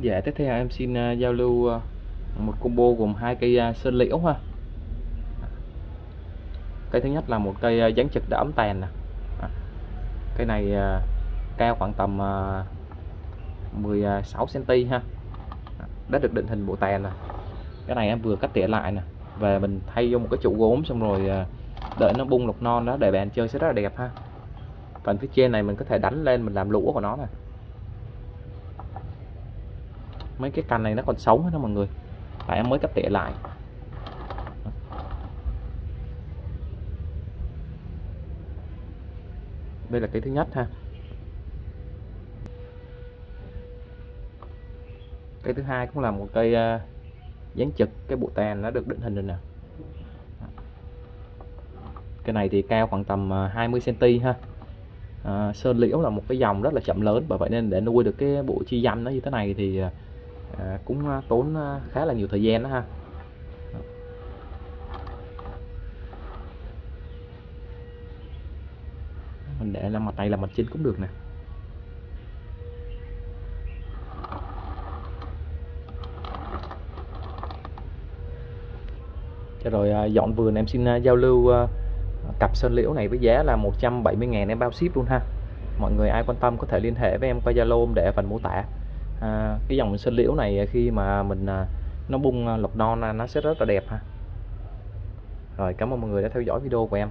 Dạ tiếp theo em xin uh, giao lưu uh, một combo gồm hai cây uh, sơn liễu ha. Cây thứ nhất là một cây à, dáng trực đã ấm tàn nè. À, Cây này cao khoảng tầm à, 16 cm ha. À, Đã được định hình bộ tàn nè. Cái này em vừa cắt tỉa lại nè và mình thay vô một cái trụ gốm xong rồi đợi nó bung lục non đó để bạn chơi sẽ rất là đẹp ha. Phần phía trên này mình có thể đánh lên mình làm lũa của nó nè mấy cái cành này nó còn sống hết đó mọi người. Tại em mới cắt tỉa lại. Đây là cái thứ nhất ha. Cái thứ hai cũng là một cây à, uh, dán trực cái bộ tàn nó được định hình rồi nè. Cái này thì cao khoảng tầm à, 20 cm ha. À, sơn liễu là một cái dòng rất là chậm lớn. Bởi vậy nên để nuôi được cái bộ chi dăm nó như thế này thì à, à, cũng ờ, tốn ờ, khá là nhiều thời gian đó ha. Mình để làm mặt này là mặt trên cũng được nè. Cho rồi dọn vườn em xin giao lưu cặp sơn liễu này với giá là 170 ngàn em bao ship luôn ha. Mọi người ai quan tâm có thể liên hệ với em qua Zalo để phần mô tả à, cái dòng sơn liễu này à, khi mà mình à, nó bung à, lọc non ra nó sẽ rất là đẹp ha. Rồi cảm ơn mọi người đã theo dõi video của em.